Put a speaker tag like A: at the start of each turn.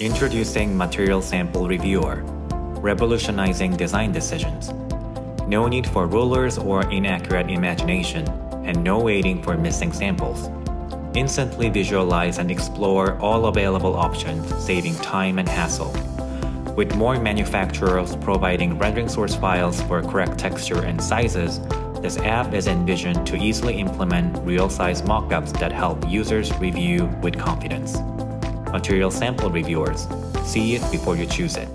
A: Introducing Material Sample Reviewer, revolutionizing design decisions. No need for rulers or inaccurate imagination, and no waiting for missing samples. Instantly visualize and explore all available options, saving time and hassle. With more manufacturers providing rendering source files for correct texture and sizes, this app is envisioned to easily implement real-size mockups that help users review with confidence. Material Sample Reviewers. See it before you choose it.